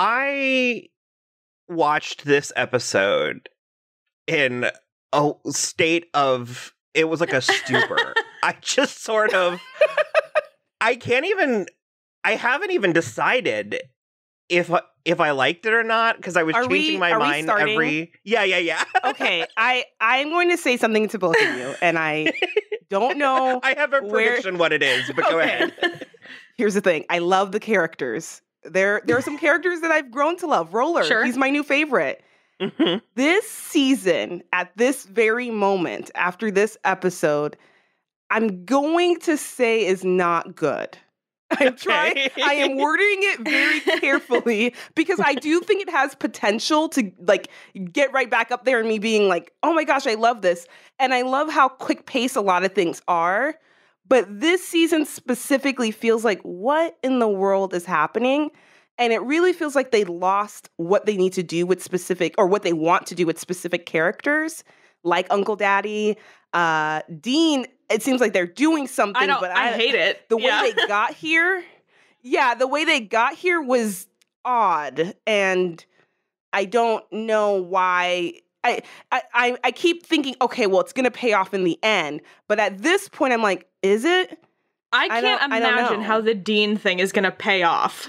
I watched this episode in a state of it was like a stupor. I just sort of I can't even I haven't even decided if if I liked it or not because I was Are changing we- my mind every Yeah, yeah, yeah. okay, I I'm going to say something to both of you, and I don't know. I have a Where- prediction what it is, but go ahead. Here's the thing: I love the characters. There there are some characters that I've grown to love. Roller, Sure. he's my new favorite. Mhm. This season, at this very moment, after this episode, I'm going to say is not good. I'm trying. I am wording it very carefully because I do think it has potential to like get right back up there and me being like, oh my gosh, I love this. And I love how quick pace a lot of things are. But this season specifically feels like what in the world is happening? And it really feels like they lost what they need to do with specific or what they want to do with specific characters, like Uncle Daddy, uh, Dean. It seems like they're doing something, I don't. but I, hate it. the way Yeah. they got here yeah the way they got here was odd and i don't know why I, I I I keep thinking, okay, well, it's gonna pay off in the end. But at this point, I'm like, is it? I I can't don't- I don't imagine know. how the Dean thing is gonna pay off.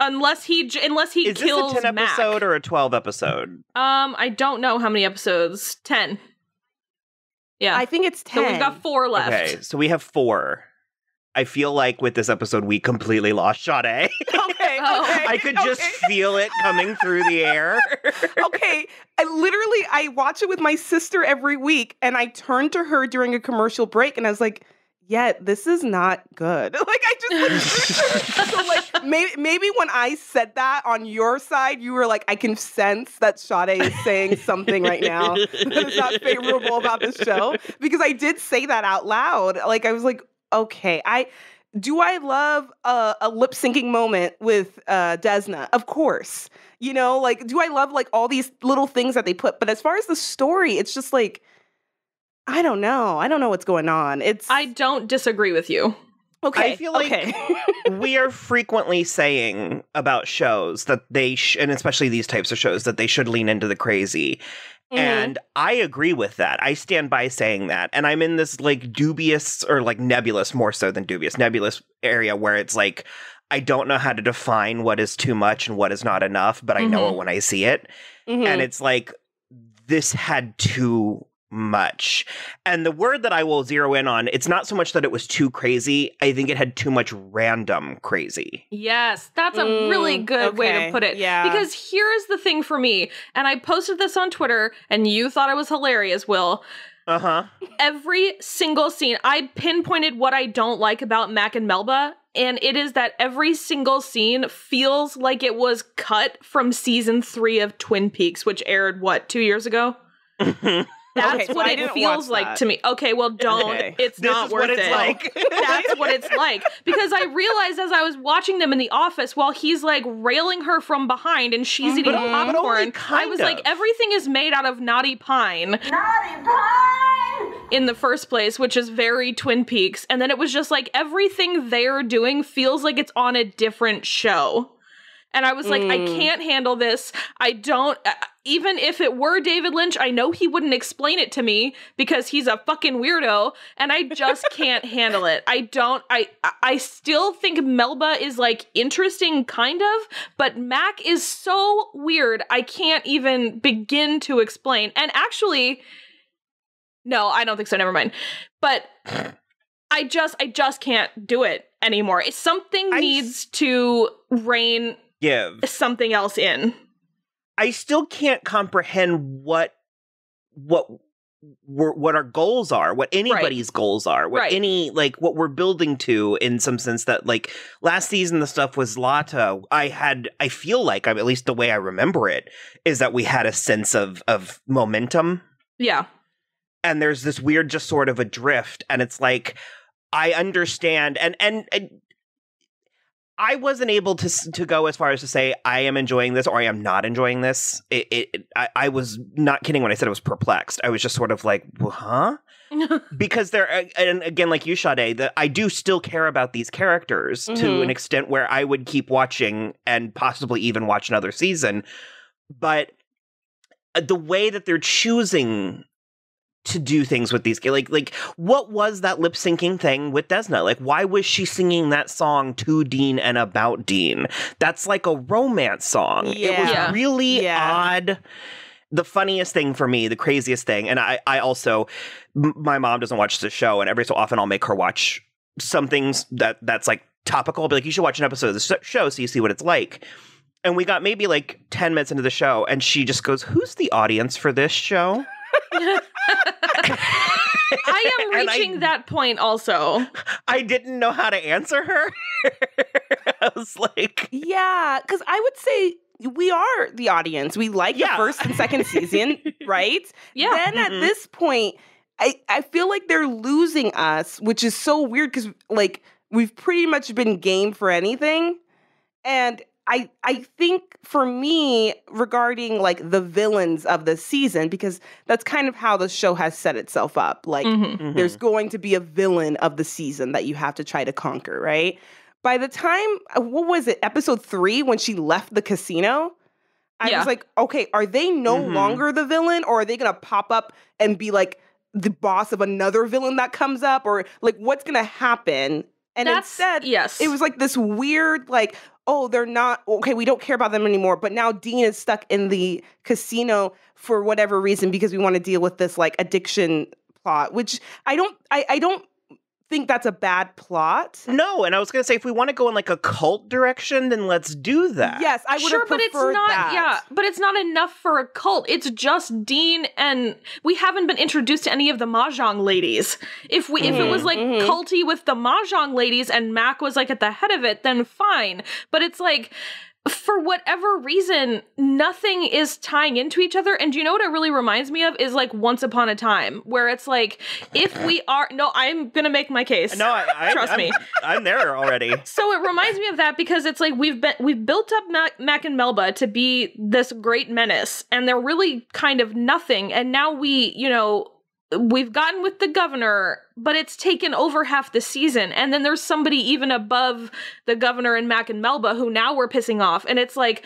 Unless he unless he Is this kills a 10 Mac. episode or a 12 episode? Um, I don't know how many episodes. Ten. Yeah. I think it's ten. so we've got four left. Okay, so we have four. I feel like with this episode, we completely lost Sade. okay, Oh. okay, I could just okay. feel it coming through the air. okay, I literally I watch it with my sister every week, and I turned to her during a commercial break, and I was like, "Yeah, this is not good." Like I just like, so like maybe maybe when I said that on your side, you were like, "I can sense that Sade is saying something right now that is not favorable about this show," because I did say that out loud. Like I was like, "Okay, I." Do I love a, a lip syncing moment with uh, Desna? Of course. You know, like, do I love like all these little things that they put? But as far as the story, it's just like, I don't know. I don't know what's going on. It's I don't disagree with you. Okay. I feel like- okay. we are frequently saying about shows that they, sh- and especially these types of shows, that they should lean into the crazy. Mhm. And I agree with that. I stand by saying that. And I'm in this like dubious or like nebulous, more so than dubious, nebulous area where it's like, I don't know how to define what is too much and what is not enough, but I know Mhm. it when I see it. Mhm. And it's like, this had too much. And the word that I will zero in on, it's not so much that it was too crazy. I think it had too much random crazy. Yes, that's a really Mm, good way to put it. yeah. Because here's the thing for me, and I posted this on Twitter, and you thought it was hilarious, Will. Uh huh. Every single scene, I pinpointed what I don't like about Mac and Melba, and it is that every single scene feels like it was cut from season three of Twin Peaks, which aired, what, two years ago? That's Okay, what I it feels like to me. Okay, well, don't. Okay. It's This not is worth what it's it. like. That's what it's like. Because I realized as I was watching them in the office while he's like railing her from behind and she's eating But- but only popcorn, I kind was like, everything is made out of naughty pine Naughty pine! in the first place, which is very Twin Peaks. And then it was just like everything they're doing feels like it's on a different show. And I was like, I Mm. can't handle this. I don't, uh, even if it were David Lynch, I know he wouldn't explain it to me because he's a fucking weirdo and I just can't handle it. I don't, I, I- still think Melba is like interesting, kind of, but Mac is so weird. I can't even begin to explain. And actually, no, I don't think so. Never mind. But I just I just can't do it anymore. It's something I needs to rein Give. something else in. I still can't comprehend what what we're, what our goals are, what anybody's goals are, what Right. any like what we're building to in some sense that like last season the stuff was Lata. I had I feel like I'm at least the way I remember it is that we had a sense of of momentum Yeah. and there's this weird just sort of a drift and it's like i understand and and, and I wasn't able to to go as far as to say I am enjoying this or I am not enjoying this. It, it, it- I, I was not kidding when I said I was perplexed. I was just sort of like, "Well, huh? Because there, and again, like you, Sade, that I do still care about these characters to Mhm. an extent where I would keep watching and possibly even watch another season. But uh, the way that they're choosing to do things with these like like what was that lip syncing thing with Desna? Like why was she singing that song to Dean and about Dean? That's like a romance song. It was Yeah. really Yeah. odd. The funniest thing for me, the craziest thing, and I I also m- my mom doesn't watch the show, and every so often I'll make her watch some things that that's like topical. I'll be like, you should watch an episode of the show so you see what it's like. And we got maybe like 10 minutes into the show, and she just goes, Who's the audience for this show? I am And I- reaching that point also. I didn't know how to answer her. I was like, Yeah, because I would say we are the audience. We like Yeah. the first and second season, right? Yeah. Then at Mhm. this point, I, I feel like they're losing us, which is so weird because like we've pretty much been game for anything. And I I think for me, regarding like the villains of the season, because that's kind of how the show has set itself up. Like Mhm. there's going to be a villain of the season that you have to try to conquer, right? By the time, uh, what was it, episode three, when she left the casino, I Yeah. was like, okay, are they no Mhm. longer the villain or are they going to pop up and be like the boss of another villain that comes up or like what's going to happen? And That's instead, yes. it was like this weird, like, oh, they're not okay. We don't care about them anymore. But now Dean is stuck in the casino for whatever reason because we want to deal with this like addiction plot, which I don't, I, I don't think that's a bad plot. No, and I was gonna say if we want to go in like a cult direction, then let's do that. Yes, I would sure, have but it's not. that. Yeah, but it's not enough for a cult. It's just Dean, and we haven't been introduced to any of the mahjong ladies. If we, if it was Mhm, like mhm. culty with the mahjong ladies, and Mac was like at the head of it, then fine. But it's like. For whatever reason, nothing is tying into each other. And do you know what it really reminds me of? Is like Once Upon a Time, where it's like, if we are. No, I'm gonna make my case. No, I, I Trust I'm, me. I'm there already. So it reminds me of that because it's like we've been we've built up Mac, Mac and Melba to be this great menace, and they're really kind of nothing. And now we, you know, we've gotten with the governor, but it's taken over half the season. And then there's somebody even above the governor and Mac and Melba who now we're pissing off, and it's like,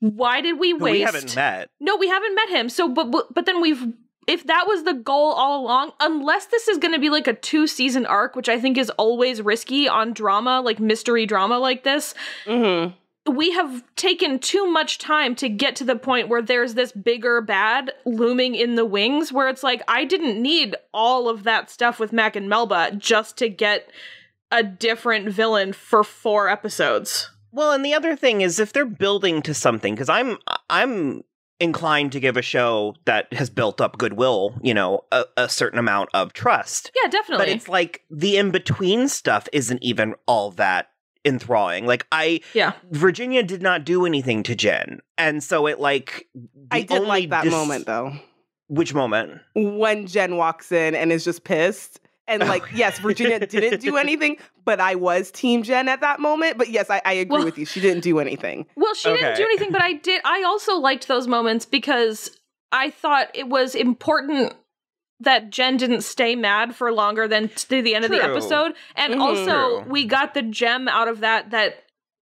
why did we waste? we haven't met. No, we haven't met him. So, but but, but then we've. If that was the goal all along, unless this is going to be like a two season arc, which I think is always risky on drama, like mystery drama like this, Mhm. We have taken too much time to get to the point where there's this bigger bad looming in the wings where it's like I didn't need all of that stuff with Mac and Melba just to get a different villain for four episodes. Well, and the other thing is if they're building to something, because I'm I'm inclined to give a show that has built up goodwill, you know, a, a certain amount of trust. Yeah, definitely. But it's like the in between stuff isn't even all that enthralling. Like I yeah. Virginia did not do anything to Jen. And so it like I the did like that dis- moment though. Which moment? When Jen walks in and is just pissed. And like, yes, Virginia didn't do anything, but I was Team Jen at that moment. But yes, I, I agree Well- with you. She didn't do anything. Well, she didn't do anything, but I did. I also liked those moments because I thought it was important that Jen didn't stay mad for longer than to the end of the episode. And Mhm. also, True. we got the gem out of that that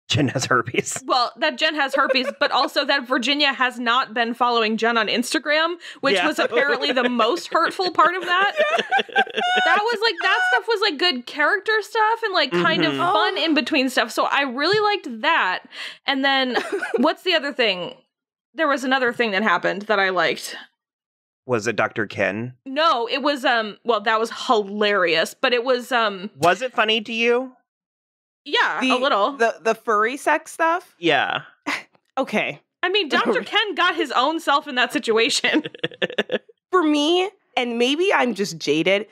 Jen has herpes. well, that Jen has herpes, but also that Virginia has not been following Jen on Instagram, which Yeah. was apparently the most hurtful part of that. That was like that stuff was like good character stuff and like kind of Mhm. fun in between stuff. So I really liked that. And then what's the other thing? There was another thing that happened that I liked. Was it Dr. Ken? No, it was um well that was hilarious, but it was um Was it funny to you? yeah, The- a little. The the furry sex stuff. Yeah. Okay. I mean, Dr. Ken got his own self in that situation. For me, and maybe I'm just jaded,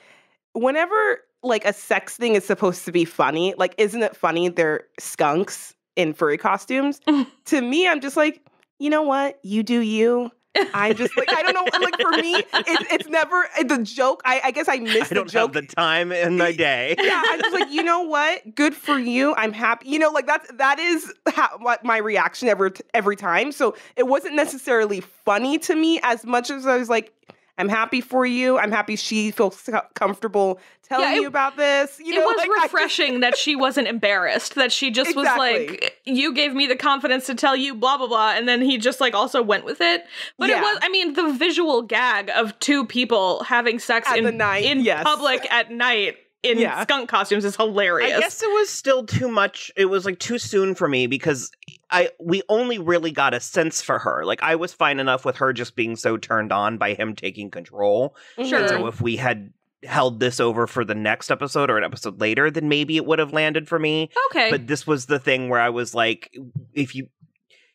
whenever like a sex thing is supposed to be funny, like isn't it funny they're skunks in furry costumes? to me, I'm just like, you know what? You do you. I'm just like I don't know. Like for me, it, it's never the joke. I, I guess I missed I the don't joke. the time in my day. yeah, I'm just like, you know what? Good for you. I'm happy. You know, like that's that is how, what my reaction every every time. So it wasn't necessarily funny to me as much as I was like, I'm happy for you. I'm happy she feels comfortable telling Yeah, it- you about this. You know, it was like, I just- refreshing that she wasn't embarrassed, that she just was like, You gave me the confidence to tell you, blah, blah, blah. And then he just like also went with it. But it was, I mean, the visual gag of two people having sex At in, the night, in yes. public at night in Yeah. skunk costumes is hilarious. I guess it was still too much. It was like too soon for me because I we only really got a sense for her. Like I was fine enough with her just being so turned on by him taking control. Sure. And so if we had held this over for the next episode or an episode later, then maybe it would have landed for me. okay. But this was the thing where I was like, if you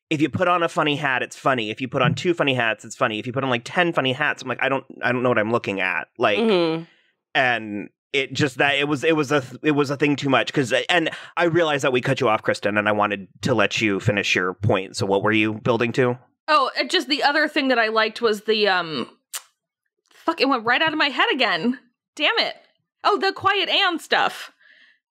if you put on a funny hat, it's funny. If you put on two funny hats, it's funny. If you put on like ten funny hats, I'm like, I don't I don't know what I'm looking at. Like Mhm. and it just that it was it was a it was a thing too much because and I realized that we cut you off, Kristen, and I wanted to let you finish your point. So what were you building to? oh, it just the other thing that I liked was the, um, fuck, it went right out of my head again. Damn it. Oh, the Quiet Ann stuff.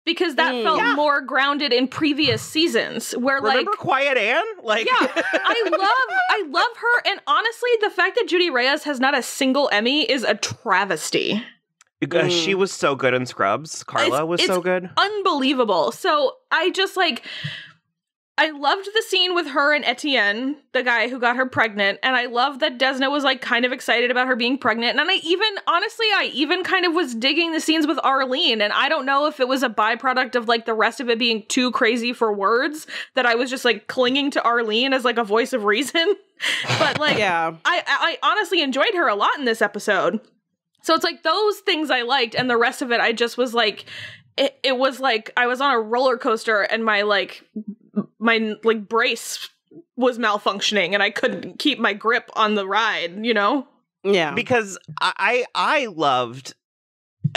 Because that Mm. felt Yeah. more grounded in previous seasons where Remember like Quiet Ann? Like Yeah, I love I love her and honestly the fact that Judy Reyes has not a single Emmy is a travesty. Uh, she Mm. was so good in Scrubs. Carla was so good. Unbelievable. So I just like I loved the scene with her and Etienne, the guy who got her pregnant, and I love that Desna was like kind of excited about her being pregnant. And I even honestly, I even kind of was digging the scenes with Arlene, and I don't know if it was a byproduct of like the rest of it being too crazy for words that I was just like clinging to Arlene as like a voice of reason. but like Yeah. I, I honestly enjoyed her a lot in this episode. So it's like those things I liked, and the rest of it I just was like, it, it was like I was on a roller coaster and my like my like brace was malfunctioning and I couldn't keep my grip on the ride, you know? Yeah. because I I I loved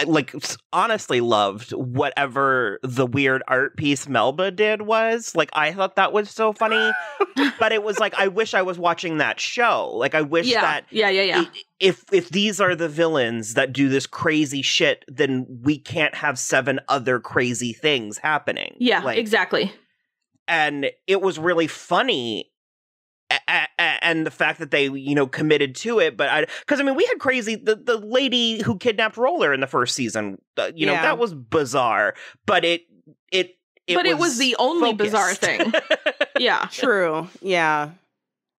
like honestly loved whatever the weird art piece Melba did was like I thought that was so funny but it was like I wish I was watching that show like I wish yeah. that yeah, yeah, yeah. if if these are the villains that do this crazy shit then we can't have seven other crazy things happening yeah, like exactly. and it was really funny and the fact that they you know committed to it but i because i mean we had crazy the, the lady who kidnapped roller in the first season uh, you know Yeah. that was bizarre but it it, it But it was the only bizarre thing. Yeah. True. Yeah.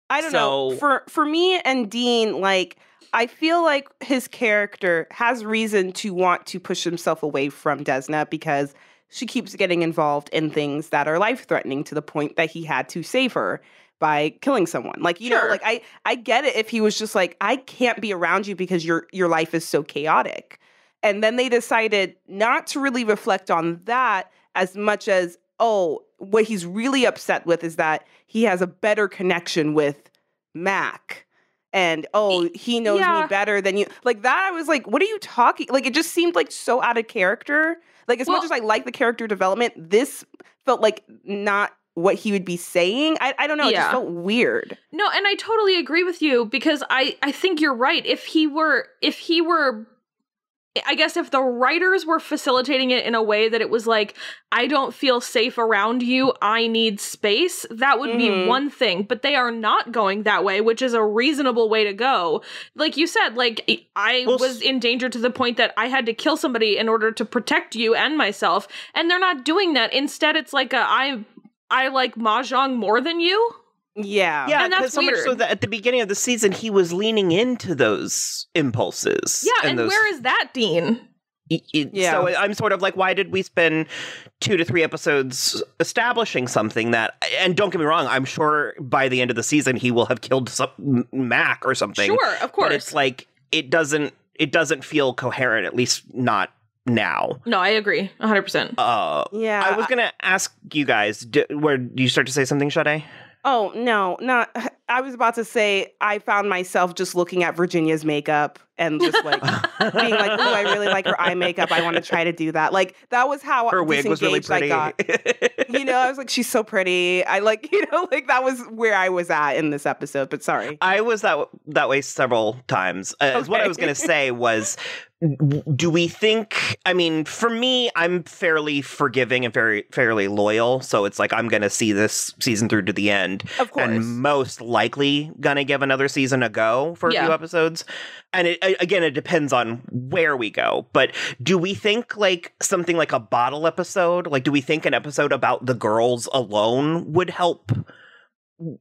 I don't know. For for me and Dean, like I feel like his character has reason to want to push himself away from Desna because she keeps getting involved in things that are life threatening to the point that he had to save her by killing someone. Like, you know, like I I get it if he was just like I can't be around you because your your life is so chaotic. And then they decided not to really reflect on that as much as oh, what he's really upset with is that he has a better connection with Mac. And oh, he knows yeah. me better than you. Like that, I was like, what are you talking? Like it just seemed like so out of character. Like as much as I like the character development, this felt like not what he would be saying. I, I don't know. It Yeah. just felt weird. No, and I totally agree with you because I I think you're right. If he were if he were I guess if the writers were facilitating it in a way that it was like I don't feel safe around you, I need space, that would be Mhm. one thing, but they are not going that way, which is a reasonable way to go. Like you said, like I Well, was in danger to the point that I had to kill somebody in order to protect you and myself, and they're not doing that. Instead, it's like a I I like mahjong more than you. Yeah. yeah And that's because so much so that at the beginning of the season he was leaning into those impulses Yeah, and, those where is that Dean? Y- y- Yeah. So I'm sort of like, why did we spend two to three episodes establishing something that? And don't get me wrong, I'm sure by the end of the season he will have killed some Mac or something. Sure, of course. But course. it's like it doesn't it doesn't feel coherent, at least not now. no, I agree, hundred percent. Uh, Yeah. I was gonna ask you guys, d- where do you start to say something, Sade? Oh no, not I was about to say I found myself just looking at Virginia's makeup and just like being like, "Oh, I really like her eye makeup. I want to try to do that." Like that was how her wig was really disengaged I pretty. got. You know, I was like, "She's so pretty." I like, you know, like that was where I was at in this episode. But sorry. I was that that way several times. Uh, What I was going to say was, do we think? I mean, for me, I'm fairly forgiving and very fairly loyal. So it's like I'm going to see this season through to the end, Of course. and most likely going to give another season a go for a Yeah. few episodes. And it, again, it depends on where we go. But do we think like something like a bottle episode? Like, do we think an episode about the girls alone would help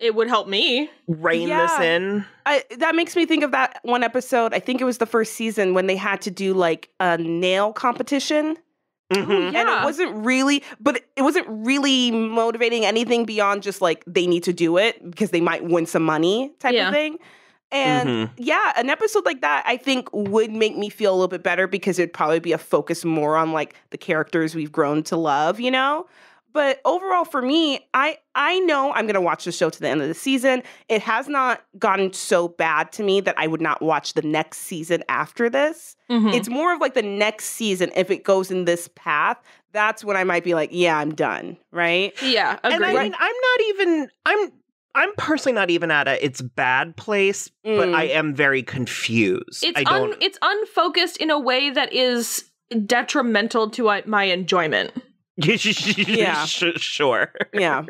It would help me. rein this in? I, that makes me think of that one episode. I think it was the first season when they had to do like a nail competition. Mhm. And Yeah. it wasn't really, but it wasn't really motivating anything beyond just like they need to do it because they might win some money type Yeah. of thing. And Mhm. yeah, an episode like that I think would make me feel a little bit better because it'd probably be a focus more on like the characters we've grown to love, you know? But overall for me, I I know I'm going to watch the show to the end of the season. It has not gotten so bad to me that I would not watch the next season after this Mhm. it's more of like the next season if it goes in this path that's when i might be like yeah i'm done right yeah, And. I mean, I'm not even. I'm. I'm personally not even at a it's bad place, but Mm. I am very confused. it's I don't. un, it's unfocused in a way that is detrimental to uh, my enjoyment. Yeah. Sh- sure. yeah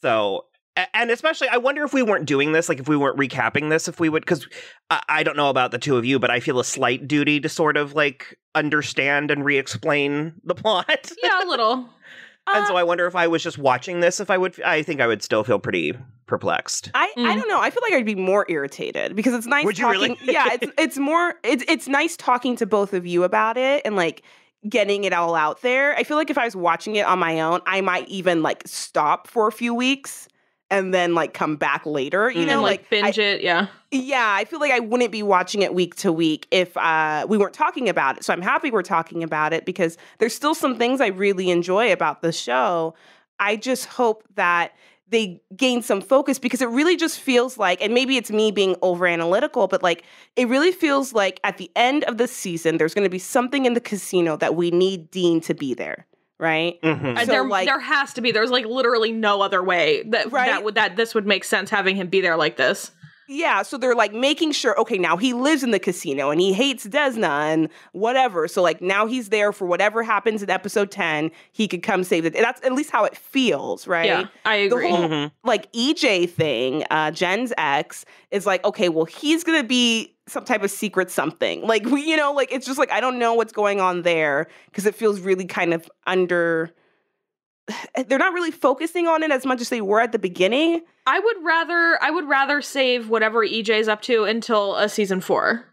So, and especially, I wonder if we weren't doing this, like if we weren't recapping this, if we would, because I, I don't know about the two of you, but I feel a slight duty to sort of like understand and re-explain the plot. Yeah, a little. and Uh, so I wonder if I was just watching this, if I would, I think I would still feel pretty perplexed. I, I Mm. don't know. I feel like I'd be more irritated because it's nice Would you really? yeah, it's it's more it's it's nice talking to both of you about it and like getting it all out there. I feel like if I was watching it on my own, I might even like stop for a few weeks and then like come back later. You Mm. know, and like, like binge it. Yeah. Yeah, I feel like I wouldn't be watching it week to week if uh, we weren't talking about it. So I'm happy we're talking about it because there's still some things I really enjoy about the show. I just hope that they gain some focus because it really just feels like, and maybe it's me being over analytical, but like it really feels like at the end of the season, there's going to be something in the casino that we need Dean to be there, right? Mhm. And So, there, like- there has to be. There's like literally no other way that Right? that would that this would make sense having him be there like this. Yeah, so they're like making sure, okay, now he lives in the casino and he hates Desna and whatever. So like now he's there for whatever happens in episode 10, he could come save it. That's at least how it feels, right? Yeah, I The agree. whole- Mhm. Like EJ thing, uh Jen's ex is like, okay, well, he's gonna be some type of secret something. Like we, you know, like it's just like I don't know what's going on there because it feels really kind of under they're not really focusing on it as much as they were at the beginning. I would rather I would rather save whatever EJ's up to until a season four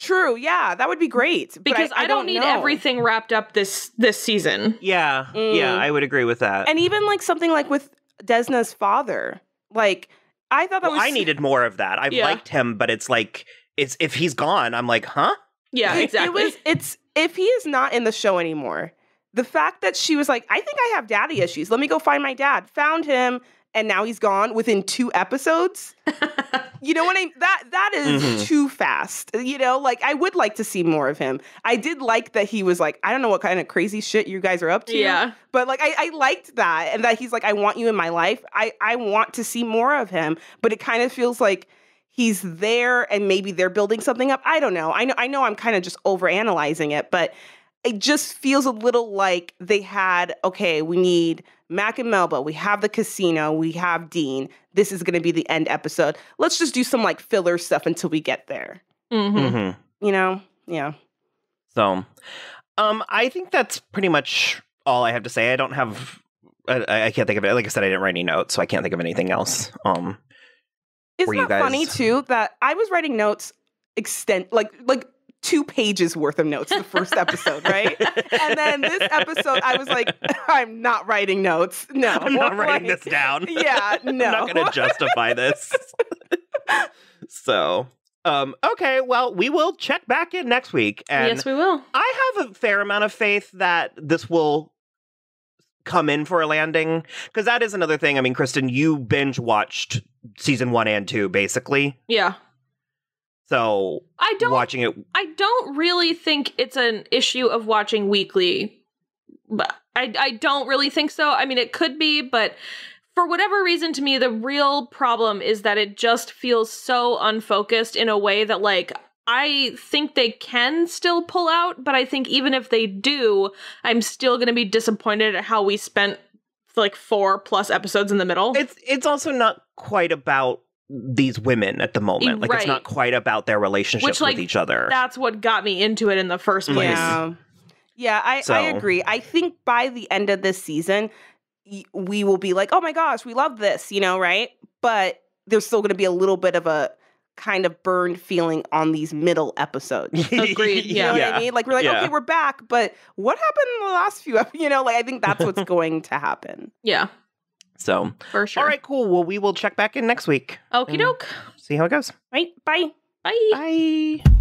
True, yeah, that would be great. but because I, don't, need know. everything wrapped up this this season. Yeah, yeah, Mm. I would agree with that. And even like something like with Desna's father, like I thought that well, was I needed more of that. I've Yeah. liked him, but it's like it's if he's gone, I'm like, huh? Yeah, exactly. It was it's if he is not in the show anymore, the fact that she was like, I think I have daddy issues. Let me go find my dad. Found him, and now he's gone within two episodes. You know what I that that is Mhm. too fast. You know, like I would like to see more of him. I did like that he was like, I don't know what kind of crazy shit you guys are up to. yeah. But like I, I liked that and that he's like, I want you in my life. I, I want to see more of him. But it kind of feels like he's there and maybe they're building something up. I don't know. I know I know I'm kind of just overanalyzing it, but it just feels a little like they had, okay, we need Mac and Melba, we have the casino, we have Dean. This is gonna be the end episode. Let's just do some like filler stuff until we get there. hmm Mm-hmm. You know? Yeah. So, um, I think that's pretty much all I have to say. I don't have. I, I can't think of it. Like I said, I didn't write any notes, so I can't think of anything else. Um, Isn't Were you that funny too that I was writing notes extend like like two pages worth of notes the first episode, right? And then this episode I was like, I'm not writing notes. No. I'm not writing Like, this down. Yeah, no. I'm not going to justify this. so, um, okay, well, we will check back in next week, and yes, we will. I have a fair amount of faith that this will come in for a landing because that is another thing. I mean, Kristen, you binge watched season one and two, basically. Yeah. So I don't watching it, I don't really think it's an issue of watching weekly. But I I don't really think so. I mean it could be, but for whatever reason to me the real problem is that it just feels so unfocused in a way that like I think they can still pull out, but I think even if they do, I'm still going to be disappointed at how we spent like four plus episodes in the middle. it's it's also not quite about these women at the moment. Like it's not quite about their relationships Which, like, with each other. That's what got me into it in the first mm-hmm. place. Yeah. Yeah, I, I agree. I think by the end of this season, y- we will be like, oh my gosh, we love this, you know, right? But there's still going to be a little bit of a kind of burned feeling on these middle episodes. Agreed, You know what I mean? Like we're like, Yeah. okay, we're back, but what happened in the last few? ep- You know, like I think that's what's going to happen. Yeah, So, for sure. all right, cool. Well, we will check back in next week. Okie doke. See how it goes. Right? Bye. Bye. Bye.